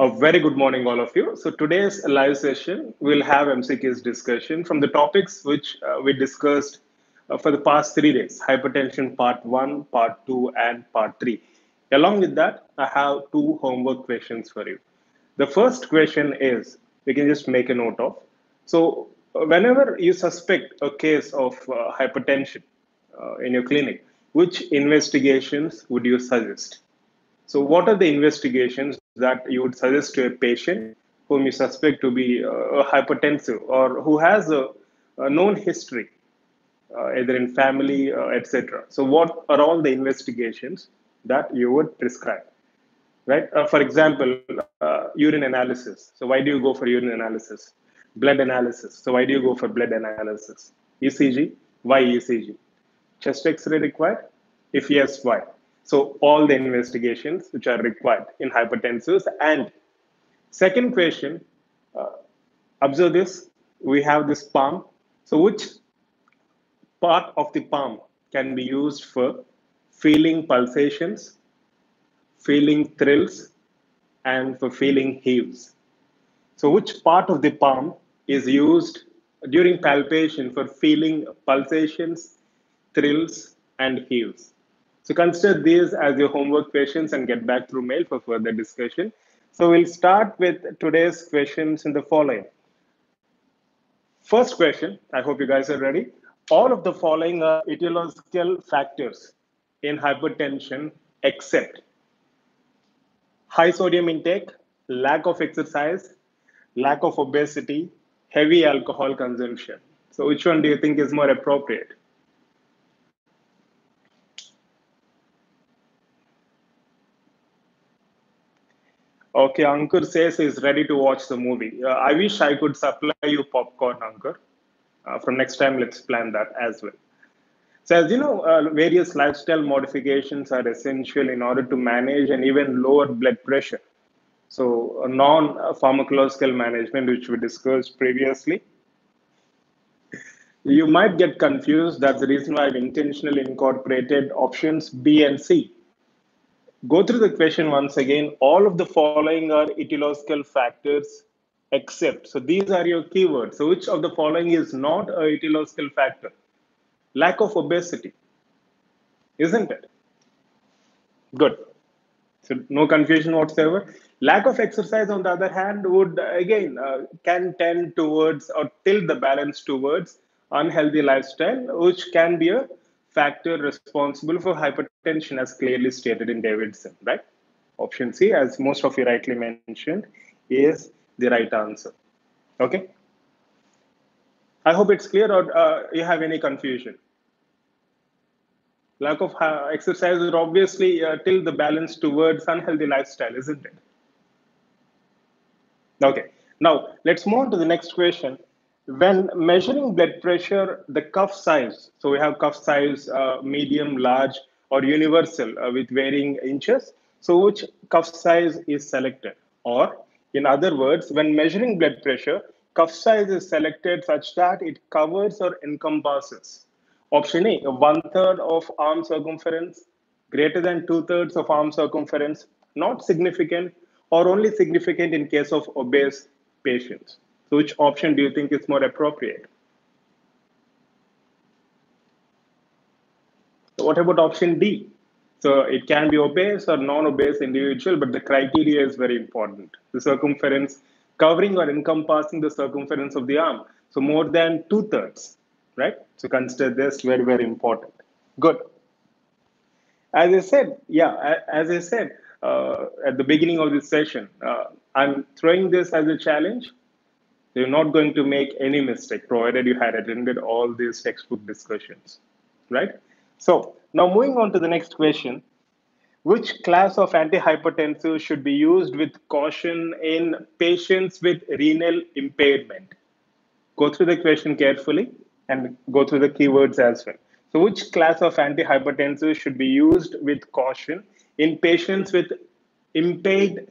A very good morning, all of you. So today's live session, we'll have MCQ's discussion from the topics which uh, we discussed uh, for the past three days, hypertension part one, part two, and part three. Along with that, I have two homework questions for you. The first question is, we can just make a note of. So whenever you suspect a case of uh, hypertension uh, in your clinic, which investigations would you suggest? So what are the investigations that you would suggest to a patient whom you suspect to be uh, hypertensive or who has a, a known history, uh, either in family, uh, etc. So, what are all the investigations that you would prescribe? Right. Uh, for example, uh, urine analysis. So, why do you go for urine analysis? Blood analysis. So, why do you go for blood analysis? ECG. Why ECG? Chest X-ray required? If yes, why? So all the investigations which are required in hypertensives. And second question, uh, observe this, we have this palm. So which part of the palm can be used for feeling pulsations, feeling thrills, and for feeling heaves? So which part of the palm is used during palpation for feeling pulsations, thrills, and heaves? So consider these as your homework questions and get back through mail for further discussion. So we'll start with today's questions in the following. First question, I hope you guys are ready. All of the following are etiological factors in hypertension except high sodium intake, lack of exercise, lack of obesity, heavy alcohol consumption. So which one do you think is more appropriate? Okay, Ankur says he's ready to watch the movie. Uh, I wish I could supply you popcorn, Ankur. Uh, from next time, let's plan that as well. So, as you know, uh, various lifestyle modifications are essential in order to manage and even lower blood pressure. So, non pharmacological management, which we discussed previously. You might get confused. That's the reason why I've intentionally incorporated options B and C go through the question once again. All of the following are etiological factors except. So these are your keywords. So which of the following is not a etiological factor? Lack of obesity, isn't it? Good. So no confusion whatsoever. Lack of exercise, on the other hand, would again uh, can tend towards or tilt the balance towards unhealthy lifestyle, which can be a factor responsible for hypertension as clearly stated in Davidson, right? Option C, as most of you rightly mentioned, is the right answer. Okay. I hope it's clear or uh, you have any confusion. Lack of uh, exercise would obviously uh, tilt the balance towards unhealthy lifestyle, isn't it? Okay. Now, let's move on to the next question when measuring blood pressure, the cuff size, so we have cuff size, uh, medium, large, or universal uh, with varying inches. So which cuff size is selected? Or in other words, when measuring blood pressure, cuff size is selected such that it covers or encompasses. Option A, one third of arm circumference, greater than two thirds of arm circumference, not significant, or only significant in case of obese patients. So which option do you think is more appropriate? So what about option D? So it can be obese or non-obese individual, but the criteria is very important. The circumference covering or encompassing the circumference of the arm. So more than two thirds, right? So consider this very, very important. Good. As I said, yeah, as I said uh, at the beginning of this session, uh, I'm throwing this as a challenge you're not going to make any mistake provided you had attended all these textbook discussions, right? So now moving on to the next question. Which class of antihypertensive should be used with caution in patients with renal impairment? Go through the question carefully and go through the keywords as well. So which class of antihypertensive should be used with caution in patients with impaired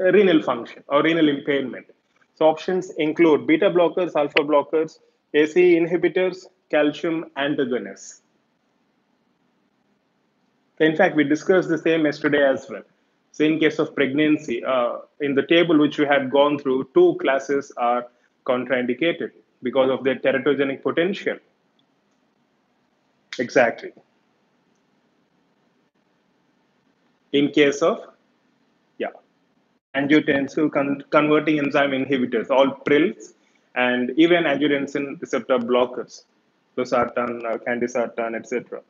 renal function or renal impairment? So options include beta blockers, alpha blockers, ACE inhibitors, calcium antagonists. In fact, we discussed the same yesterday as well. So in case of pregnancy, uh, in the table which we had gone through, two classes are contraindicated because of their teratogenic potential. Exactly. In case of, angiotensin con converting enzyme inhibitors, all PRILs, and even angiotensin receptor blockers, losartan, uh, candesartan, etc.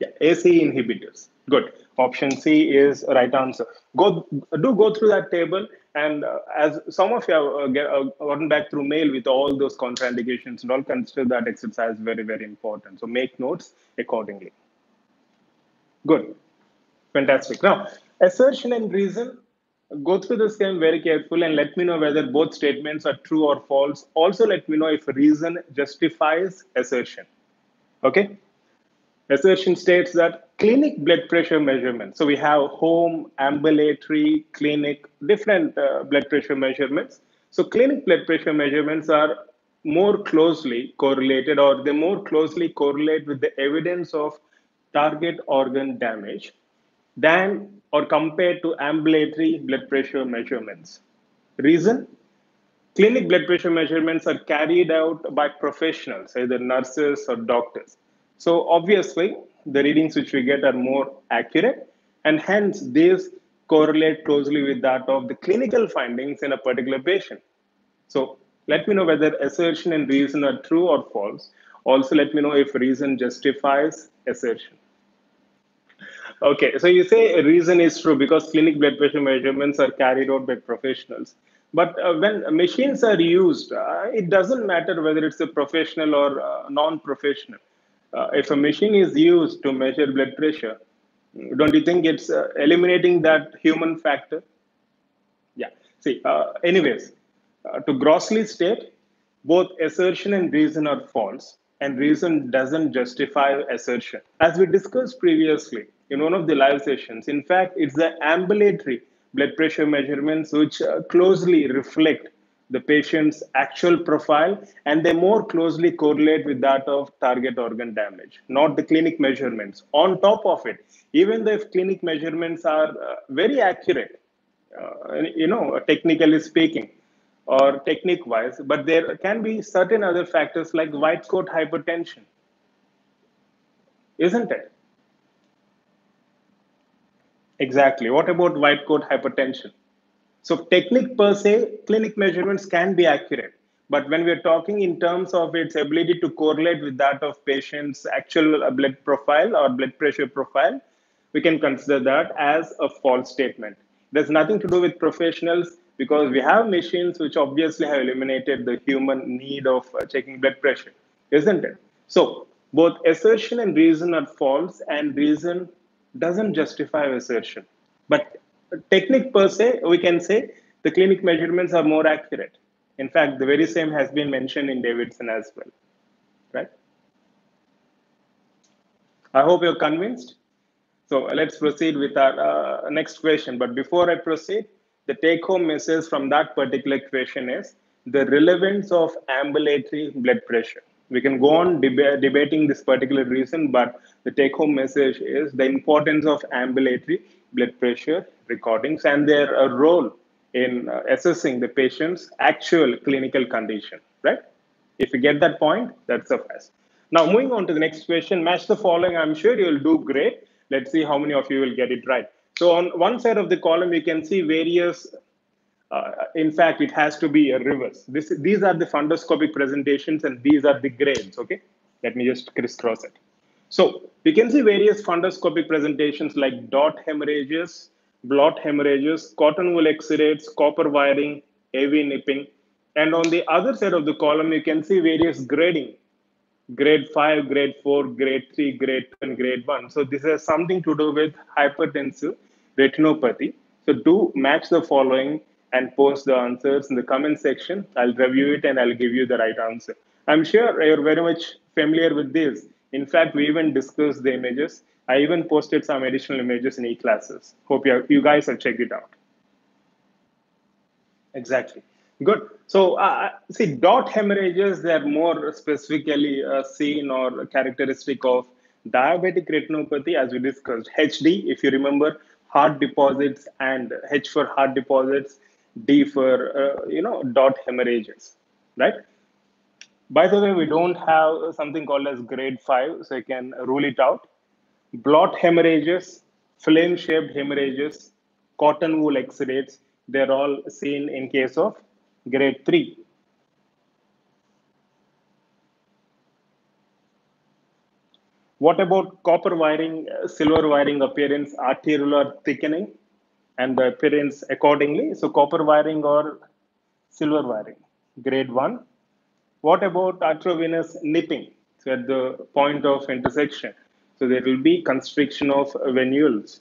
Yeah, ACE inhibitors. Good. Option C is right answer. Go do go through that table, and uh, as some of you have uh, get, uh, gotten back through mail with all those contraindications, and all consider that exercise very very important. So make notes accordingly. Good. Fantastic. Now, assertion and reason. Go through the same very carefully and let me know whether both statements are true or false. Also, let me know if reason justifies assertion. Okay assertion states that clinic blood pressure measurements. So we have home, ambulatory, clinic, different uh, blood pressure measurements. So clinic blood pressure measurements are more closely correlated or they more closely correlate with the evidence of target organ damage than or compared to ambulatory blood pressure measurements. Reason? Clinic blood pressure measurements are carried out by professionals, either nurses or doctors. So obviously, the readings which we get are more accurate, and hence these correlate closely with that of the clinical findings in a particular patient. So let me know whether assertion and reason are true or false. Also, let me know if reason justifies assertion. Okay, so you say reason is true because clinic blood pressure measurements are carried out by professionals. But uh, when machines are used, uh, it doesn't matter whether it's a professional or uh, non-professional uh, if a machine is used to measure blood pressure, don't you think it's uh, eliminating that human factor? Yeah. See, uh, anyways, uh, to grossly state, both assertion and reason are false, and reason doesn't justify assertion. As we discussed previously in one of the live sessions, in fact, it's the ambulatory blood pressure measurements which uh, closely reflect the patient's actual profile and they more closely correlate with that of target organ damage, not the clinic measurements. On top of it, even though if clinic measurements are uh, very accurate, uh, you know, technically speaking, or technique wise, but there can be certain other factors like white coat hypertension, isn't it? Exactly. What about white coat hypertension? So technique per se, clinic measurements can be accurate. But when we're talking in terms of its ability to correlate with that of patient's actual uh, blood profile or blood pressure profile, we can consider that as a false statement. There's nothing to do with professionals because we have machines which obviously have eliminated the human need of uh, checking blood pressure, isn't it? So both assertion and reason are false, and reason doesn't justify assertion. But technique per se, we can say the clinic measurements are more accurate. In fact, the very same has been mentioned in Davidson as well, right? I hope you're convinced. So let's proceed with our uh, next question. But before I proceed, the take home message from that particular question is the relevance of ambulatory blood pressure. We can go on deb debating this particular reason, but the take home message is the importance of ambulatory blood pressure recordings and their uh, role in uh, assessing the patient's actual clinical condition, right? If you get that point, that's suffice. Now, moving on to the next question, match the following. I'm sure you'll do great. Let's see how many of you will get it right. So on one side of the column, you can see various, uh, in fact, it has to be a reverse. This, these are the fundoscopic presentations and these are the grades, okay? Let me just crisscross it. So we can see various fundoscopic presentations like dot hemorrhages, blot hemorrhages, cotton wool exudates, copper wiring, AV nipping. And on the other side of the column, you can see various grading, grade 5, grade 4, grade 3, grade 2, and grade 1. So this has something to do with hypertensive retinopathy. So do match the following and post the answers in the comment section. I'll review it and I'll give you the right answer. I'm sure you're very much familiar with this. In fact, we even discussed the images. I even posted some additional images in e-classes. Hope you, you guys have checked it out. Exactly. Good. So, uh, uh, see, dot hemorrhages, they're more specifically uh, seen or characteristic of Diabetic retinopathy, as we discussed, HD, if you remember, heart deposits and H for heart deposits, D for, uh, you know, dot hemorrhages, right? By the way, we don't have something called as grade 5, so you can rule it out. Blot hemorrhages, flame-shaped hemorrhages, cotton wool exudates, they're all seen in case of grade 3. What about copper wiring, uh, silver wiring appearance, arteriolar thickening, and the appearance accordingly? So copper wiring or silver wiring, grade 1. What about arteriovenous nipping? So at the point of intersection. So there will be constriction of venules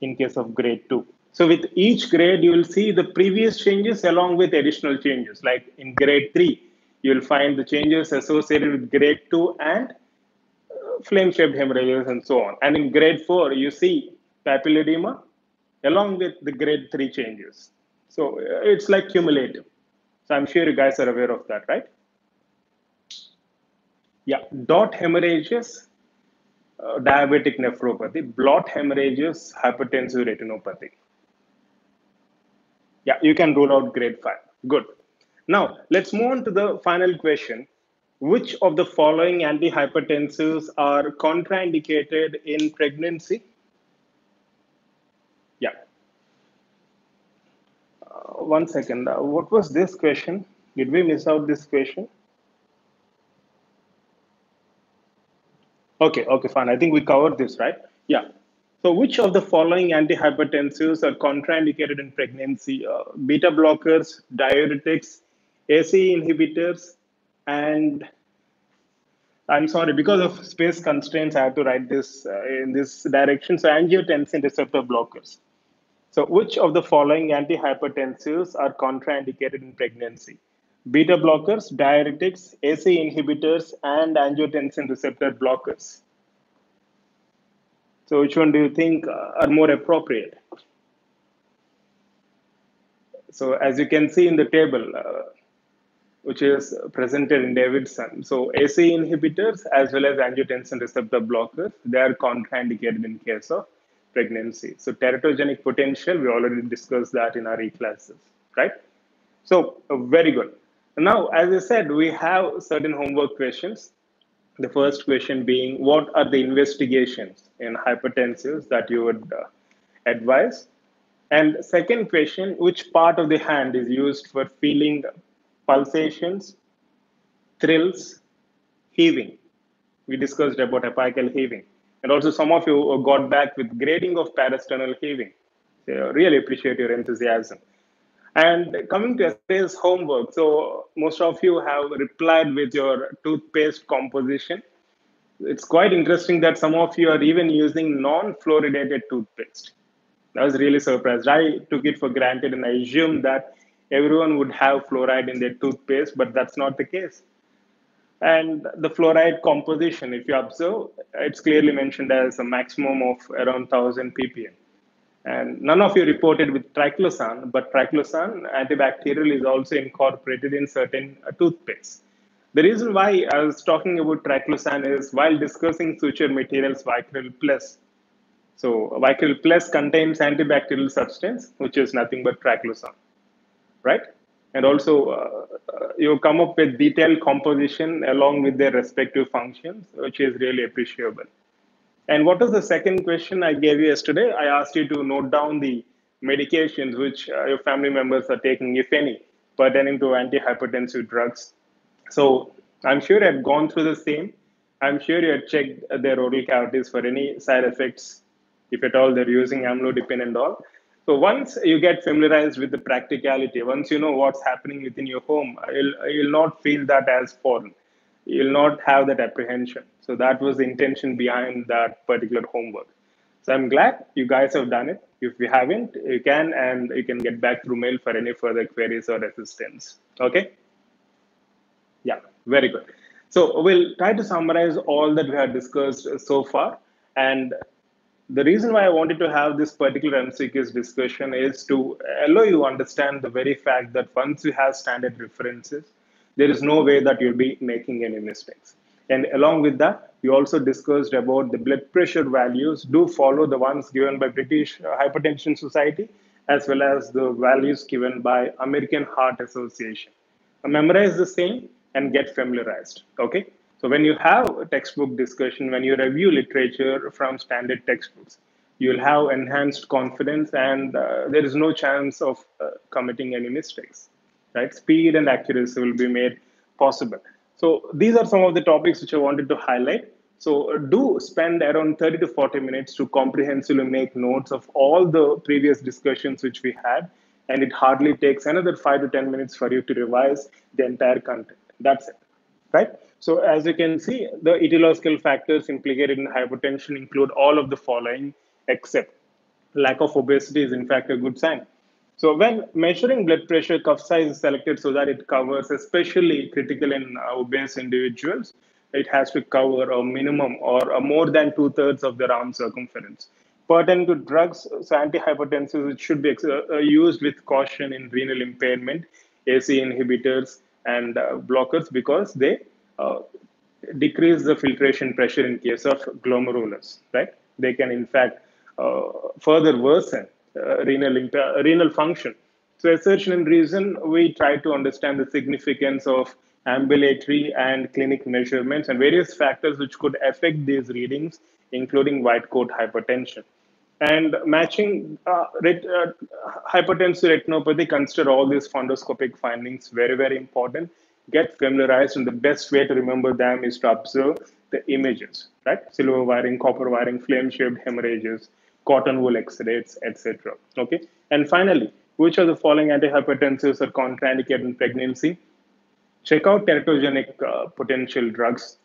in case of grade 2. So with each grade, you will see the previous changes along with additional changes. Like in grade 3, you will find the changes associated with grade 2 and uh, flame-shaped hemorrhages and so on. And in grade 4, you see papilledema along with the grade 3 changes. So uh, it's like cumulative. So I'm sure you guys are aware of that, right? Yeah, dot hemorrhages, uh, diabetic nephropathy, blot hemorrhages, hypertensive retinopathy. Yeah, you can rule out grade 5. Good. Now, let's move on to the final question. Which of the following antihypertensives are contraindicated in pregnancy? Yeah, uh, one second. Uh, what was this question? Did we miss out this question? Okay, okay, fine. I think we covered this, right? Yeah. So, which of the following antihypertensives are contraindicated in pregnancy? Uh, beta blockers, diuretics, ACE inhibitors, and I'm sorry, because of space constraints, I have to write this uh, in this direction. So, angiotensin receptor blockers. So, which of the following antihypertensives are contraindicated in pregnancy? Beta blockers, diuretics, ACE inhibitors, and angiotensin receptor blockers. So, which one do you think are more appropriate? So, as you can see in the table, uh, which is presented in Davidson. So, ACE inhibitors as well as angiotensin receptor blockers, they are contraindicated in case of pregnancy. So teratogenic potential, we already discussed that in our e-classes, right? So uh, very good. Now, as I said, we have certain homework questions. The first question being, what are the investigations in hypertensives that you would uh, advise? And second question, which part of the hand is used for feeling pulsations, thrills, heaving? We discussed about apical heaving. And also, some of you uh, got back with grading of parasternal heaving. So, really appreciate your enthusiasm. And coming to today's homework, so most of you have replied with your toothpaste composition. It's quite interesting that some of you are even using non-fluoridated toothpaste. I was really surprised. I took it for granted and I assumed that everyone would have fluoride in their toothpaste, but that's not the case. And the fluoride composition, if you observe, it's clearly mentioned as a maximum of around 1000 ppm. And none of you reported with triclosan, but triclosan antibacterial is also incorporated in certain uh, toothpaste. The reason why I was talking about triclosan is while discussing suture materials Vicryl Plus. So Vicryl Plus contains antibacterial substance, which is nothing but triclosan, right? And also uh, you come up with detailed composition along with their respective functions, which is really appreciable. And what was the second question I gave you yesterday? I asked you to note down the medications which uh, your family members are taking, if any, pertaining to antihypertensive drugs. So I'm sure you have gone through the same. I'm sure you have checked their oral cavities for any side effects, if at all they're using amlodipine and all. So once you get familiarized with the practicality, once you know what's happening within your home, you'll, you'll not feel that as foreign. You'll not have that apprehension. So that was the intention behind that particular homework. So I'm glad you guys have done it. If you haven't, you can and you can get back through mail for any further queries or assistance. Okay? Yeah, very good. So we'll try to summarize all that we have discussed so far. And the reason why I wanted to have this particular MCQs discussion is to allow you understand the very fact that once you have standard references, there is no way that you'll be making any mistakes. And along with that, we also discussed about the blood pressure values do follow the ones given by British Hypertension Society as well as the values given by American Heart Association. memorize the same and get familiarized. Okay. So when you have a textbook discussion, when you review literature from standard textbooks, you'll have enhanced confidence and uh, there is no chance of uh, committing any mistakes right? Speed and accuracy will be made possible. So these are some of the topics which i wanted to highlight. So do spend around 30 to 40 minutes to comprehensively make notes of all the previous discussions which we had and it hardly takes another 5 to 10 minutes for you to revise the entire content. That's it right so as you can see the etiological factors implicated in hypertension include all of the following except lack of obesity is in fact a good sign. So when measuring blood pressure, cuff size is selected so that it covers, especially critical in uh, obese individuals, it has to cover a minimum or a more than two thirds of their arm circumference. Pertaining to drugs, so antihypertensives, should be uh, used with caution in renal impairment, ACE inhibitors, and uh, blockers because they uh, decrease the filtration pressure in case of glomerulus, right? They can, in fact, uh, further worsen uh, renal, renal function. So assertion and reason, we try to understand the significance of ambulatory and clinic measurements and various factors which could affect these readings, including white coat hypertension. And matching uh, ret- uh, hypertensive retinopathy, consider all these fundoscopic findings very, very important. Get familiarized, and the best way to remember them is to observe the images, right? Silver wiring, copper wiring, flame-shaped hemorrhages, cotton wool exudates, etc. Okay, and finally, which of the following antihypertensives are contraindicated in pregnancy? Check out teratogenic uh, potential drugs.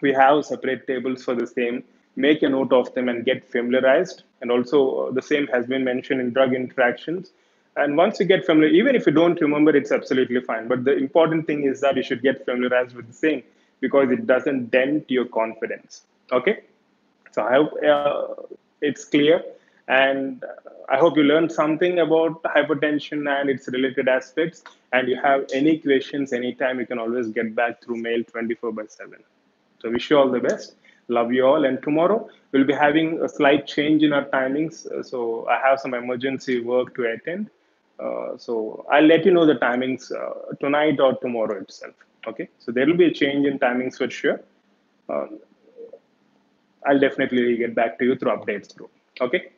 We have separate tables for the same. Make a note of them and get familiarized. And also, uh, the same has been mentioned in drug interactions. And once you get familiar, even if you don't remember, it's absolutely fine. But the important thing is that you should get familiarized with the same because it doesn't dent your confidence. Okay. So I hope uh, it's clear. And I hope you learned something about hypertension and its related aspects. And you have any questions anytime, you can always get back through mail 24 by 7. So wish you all the best. Love you all. And tomorrow we'll be having a slight change in our timings. So I have some emergency work to attend. Uh, so I'll let you know the timings uh, tonight or tomorrow itself. Okay. So there will be a change in timings for sure. Um, I'll definitely get back to you through updates through. Okay.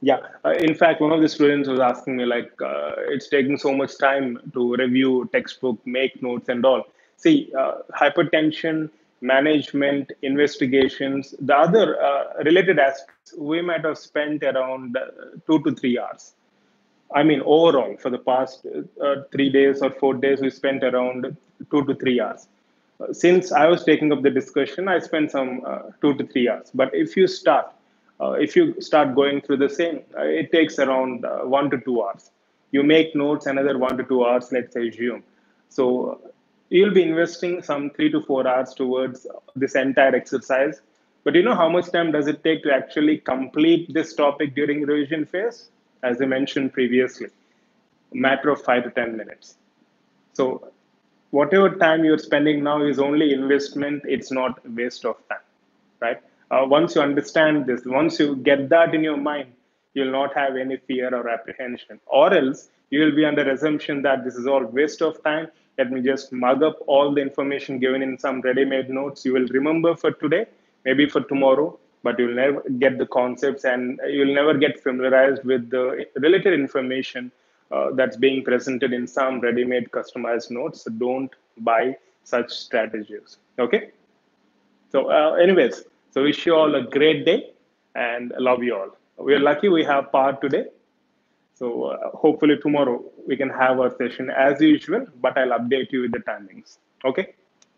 Yeah. Uh, in fact, one of the students was asking me like, uh, it's taking so much time to review textbook, make notes, and all. See, uh, hypertension management, investigations, the other related aspects, we might have spent around two to three hours. I mean, overall, for the past uh, three days or four days, we spent around two to three hours since I was taking up the discussion, I spent some uh, two to three hours. But if you start, uh, if you start going through the same, uh, it takes around uh, one to two hours. You make notes another one to two hours, let's say, assume. So you'll be investing some three to four hours towards this entire exercise. But you know how much time does it take to actually complete this topic during revision phase? As I mentioned previously, matter of five to 10 minutes. So whatever time you're spending now is only investment it's not waste of time right? Uh, once you understand this once you get that in your mind you'll not have any fear or apprehension. Or else you will be under assumption that this is all waste of time. Let me just mug up all the information given in some ready-made notes you will remember for today maybe for tomorrow but you'll never get the concepts and you'll never get familiarized with the related information uh, that's being presented in some ready-made customized notes. So don't buy such strategies. Okay. So, uh, anyways, so wish you all a great day and love you all. We are lucky we have part today. So uh, hopefully tomorrow we can have our session as usual, but I'll update you with the timings. Okay.